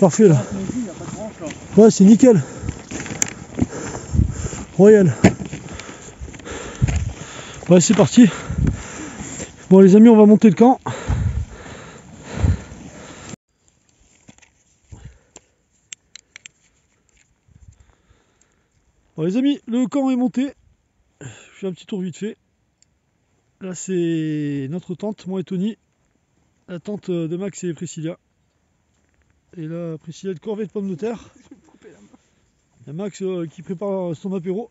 Parfait là. Ouais, c'est nickel. Royal. Ouais, c'est parti. Bon, les amis, on va monter le camp. Bon, les amis, le camp est monté. Je fais un petit tour vite fait. Là, c'est notre tente, moi et Tony. La tente de Max et Priscilla. Et là, Priscilla de corvée de pommes de terre. Je vais me couper la main. Il y a Max euh, qui prépare son apéro.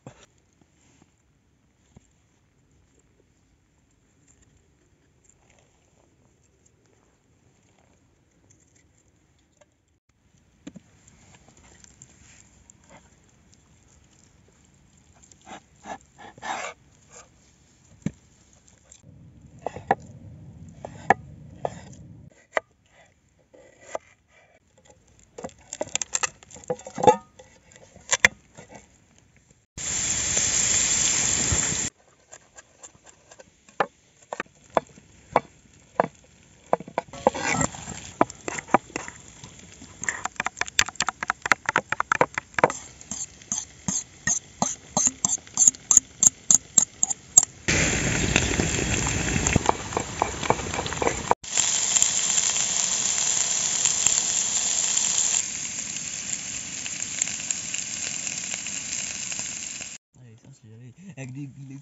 Allez, ça c'est allez. Avec des des-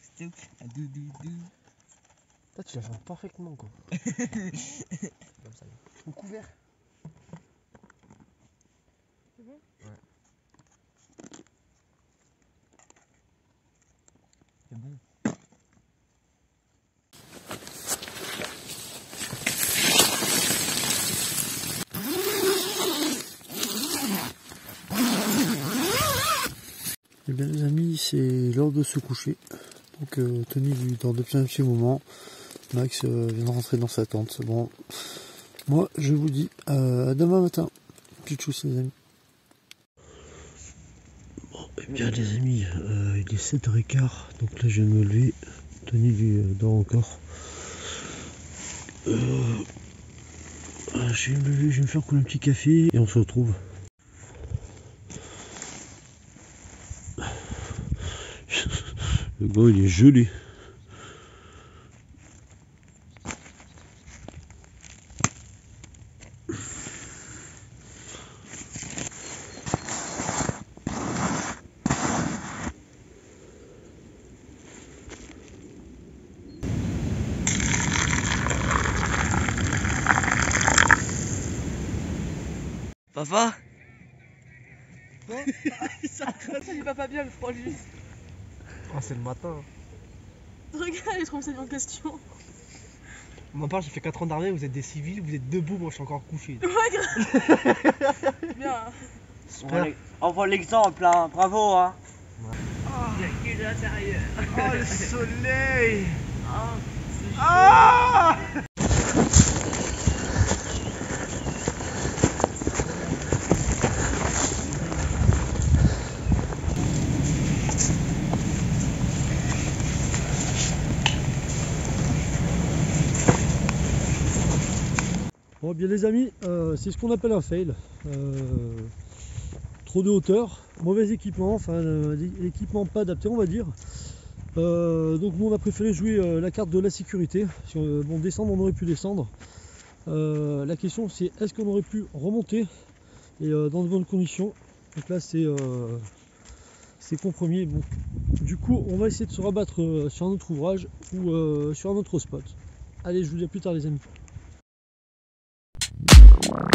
un dou dou dou. Toi, tu la fais parfaitement quoi. Comme ça. Au couvert. C'est bon. Eh bien les amis, c'est l'heure de se coucher. Donc euh, Tony lui dort depuis un petit moment. Max euh, vient de rentrer dans sa tente. Bon, moi je vous dis euh, à demain matin. Tchou les amis. Bon, eh bien les amis, euh, il est 7h15. Donc là je vais me lever. Tony lui euh, dort encore. Je vais me lever, je vais me faire couler un petit café et on se retrouve. Gars il est gelé. Papa? Ça lui va pas bien le froid lui. Ah, c'est le matin. Regarde, il trouve ça en question. Ma part, j'ai fait 4 ans d'armée, vous êtes des civils, vous êtes debout, moi je suis encore couché. Ouais, grave. bien. On voit l'ex- On voit l'exemple, hein. Bravo, hein. Il est à l'intérieur. Oh le soleil Ah, Ah Bien les amis, euh, c'est ce qu'on appelle un fail. Euh, trop de hauteur, mauvais équipement, enfin euh, l'équipement pas adapté on va dire. Donc nous on a préféré jouer la carte de la sécurité. Bon descendre on aurait pu descendre. La question c'est est-ce qu'on aurait pu remonter et dans de bonnes conditions? Donc là c'est c'est compromis. Du coup on va essayer de se rabattre sur un autre ouvrage ou sur un autre spot. Allez je vous dis à plus tard les amis. one.